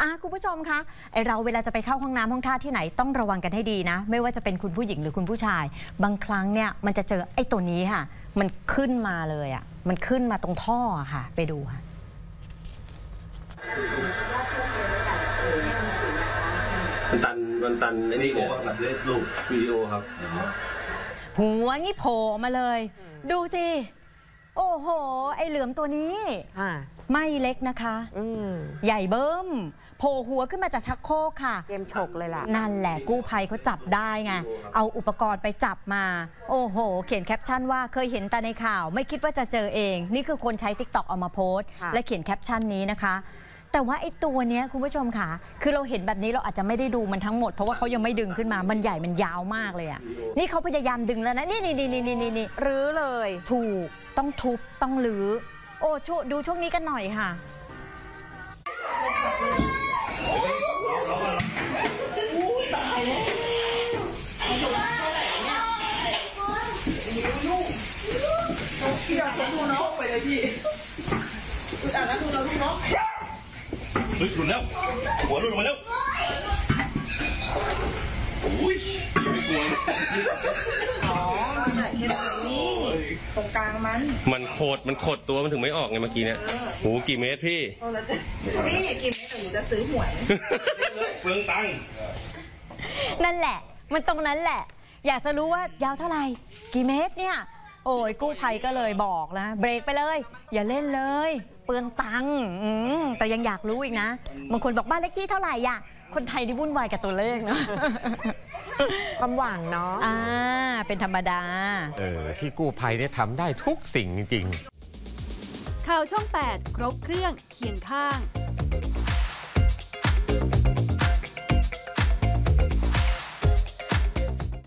อะคุณผู้ชมคะไอเราเวลาจะไปเข้าห้องน้ำห้องท่าที่ไหนต้องระวังกันให้ดีนะ ไม่ว่าจะเป็นคุณผู้หญิงหรือคุณผู้ชาย บางครั้งเนี่ยมันจะเจอไอ้ตัวนี้ค่ะ มันขึ้นมาเลยอะมันขึ้นมาตรงท่ออะค่ะ ไปดูค่ะมันตันมันตันไอ้นี่นี่โอ้เนี่ยแบบเลือดลูกวิดีโอครับหัวนี่โผล่มาเลย ดูสิ โอ้โห ไอ้เหลือมตัวนี้อ่าไม่เล็กนะคะอืมใหญ่เบิ้ม โผล่หัวขึ้นมาจากชักโครกค่ะ เกมฉกเลยล่ะ นั่นแหละกู้ภัยเขาจับได้ไง เอาอุปกรณ์ไปจับมา โอ้โห เขียนแคปชั่นว่าเคยเห็นแต่ในข่าว ไม่คิดว่าจะเจอเอง นี่คือคนใช้ TikTok เอามาโพสต์ค่ะและเขียนแคปชั่นนี้นะคะ แต่ว่าไอ้ตัวเนี้ยคุณผู้ชมค่ะ คือเราเห็นแบบนี้เราอาจจะไม่ได้ดูมันทั้งหมด เพราะว่าเขายังไม่ดึงขึ้นมามันใหญ่มันยาวมากเลยอะนี่เขาพยายามดึงแล้วนะนี่นี่นี่นี่นี่นี่รื้อเลยถูกต้องทุบต้องลือ้อ โอ้ช่วดูช่วงนี้กันหน่อยค่ะเฮ้ยหลุดแล้ว หัวหลุดออกมาแล้วโอ้ยไม่กลัวเลยตรงกลางมัน มันโคตรมันโคตรตัวมันถึงไม่ออกไงเมื่อกี้เนี่ยโหกี่เมตรพี่นี่กินไหมแต่หนูจะซื้อหวยเปลืองตังค์นั่นแหละ มันตรงนั้นแหละ อยากจะรู้ว่ายาวเท่าไหร่ กี่เมตรเนี่ย โอ้ยกู้ภัยก็เลยบอกนะ เบรกไปเลย อย่าเล่นเลย เปลืองตังค์อืมแต่ยังอยากรู้อีกนะบางคนบอกบ้านเล็กที่เท่าไหร่อะคนไทยที่วุ่นวายกับตัวเลขเนาะความหวังเนาะอ่าเป็นธรรมดา เออ ที่กู้ภัยเนี่ยทำได้ทุกสิ่งจริงข่าวช่อง 8 ครบเครื่องเคียงข้าง